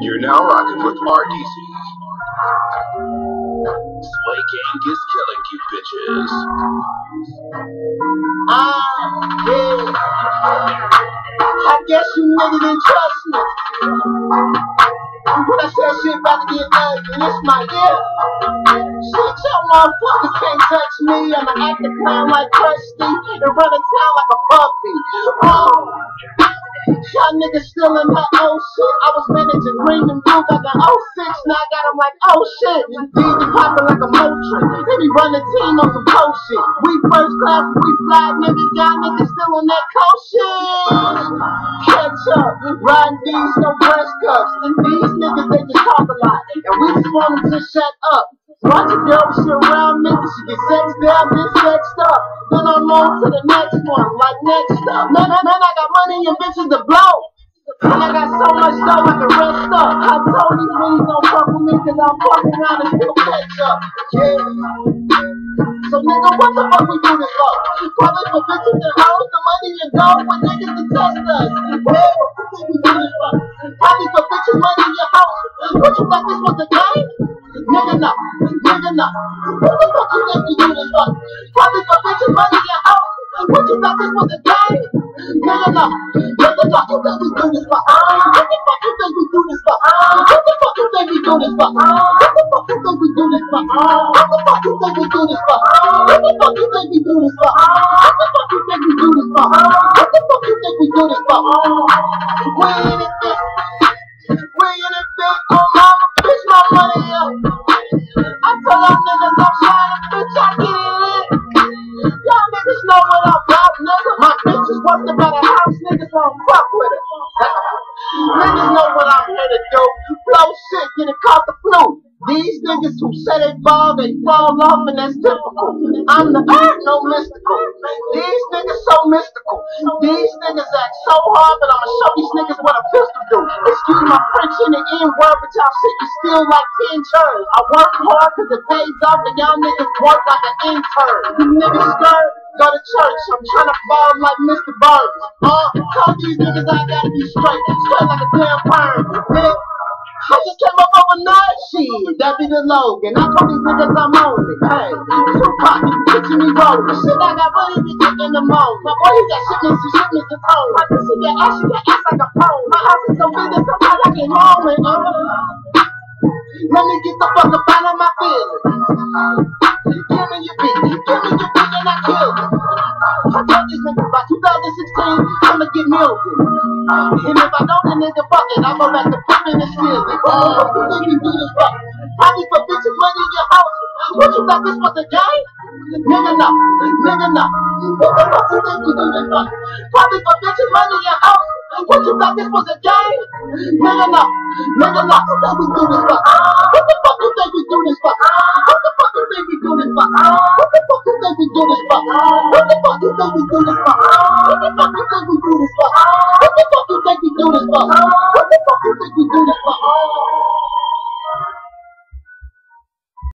You're now rocking with RDC. Sway Gang is killing you bitches. Ah, yeah. I guess you niggas didn't trust me. When I said shit about to get ugly, it's my year. Shit, y'all motherfuckers can't touch me. I'ma act the clown like Krusty and run a town like a puppy. Oh. Y'all niggas still in that old shit. I was managing green and blue back in 06. Now I got them like, oh shit. Be popping like a Motrin. They be running team on some cold shit. We first class, we fly, nigga. Y'all niggas still in that cold shit. Catch up. Riding these, no breast cuffs. And these niggas, they just talk a lot. And we just want them to shut up. Watch a girl shit around me, she get sexed down, get sexed on to the next one, like next. Man, man, I got money and bitches to blow. And I got so much dough I can rest up. I told these niggas don't fuck with me cause I'm fucking around and still catch up. Yeah. So nigga, what the fuck we do this for? Probably for bitches and hoes, the money and gold with niggas to test us. What the fuck we? Probably bitches, money and your house. What you? Nigga. Nigga. What the fuck you think we do this? Probably money, and house. What you thought this was a game? Nigga, no. What the fuck you think we do this for? What the fuck you think we do this for? What the fuck you think we do this for? What the fuck you think we do this for? What the fuck you think we do this for? What the fuck you think we do this for? Niggas know what I'm here to do. Blow shit, get it caught the flu. These niggas who say they fall, they fall off, and that's typical. I'm the earth, no mystical. These niggas so mystical. These niggas act so hard, but I'ma show these niggas what a pistol do. Excuse my French in the N word, but y'all shit is still like 10 turns. I work hard cause it pays off, and y'all niggas work like an intern. You niggas scared? Go to church, I'm trying to fall like Mr. Burns. Uh, tell these niggas I gotta be straight, straight like a damn perm. I just came up overnight, shit. That be the Logan. I told these niggas I'm on it. Hey, Tupac, picture me rolling. Shit, I got money to get in the mall. My boy, he got shipments and shipments to toll. I can see your ass, you got ass like a pole. My house is so big that sometimes I get home and uh. Let me get the fuck up out of my feelings. Give me your beat, give me your beat, I told these niggas by 2016, I'ma get milky. And if I don't, then nigga, fuck it. I go back to pumping and stealing. Oh, what you think you do this for? Probably for bitches money in your house. What you thought this was a game? Nigga, no. Nigga, no. What the fuck you think you do this for? Probably for bitches money in your house. What you thought this was a game? Nigga, no. Nigga, no. What the fuck we do is for What the fuck you. Do this bucket? What the fuck you think we do this for? What the fuck you think we do you think we do this for? What the fuck you think we do this for? What the fuck you think we do this for? What the fuck you think we do this for?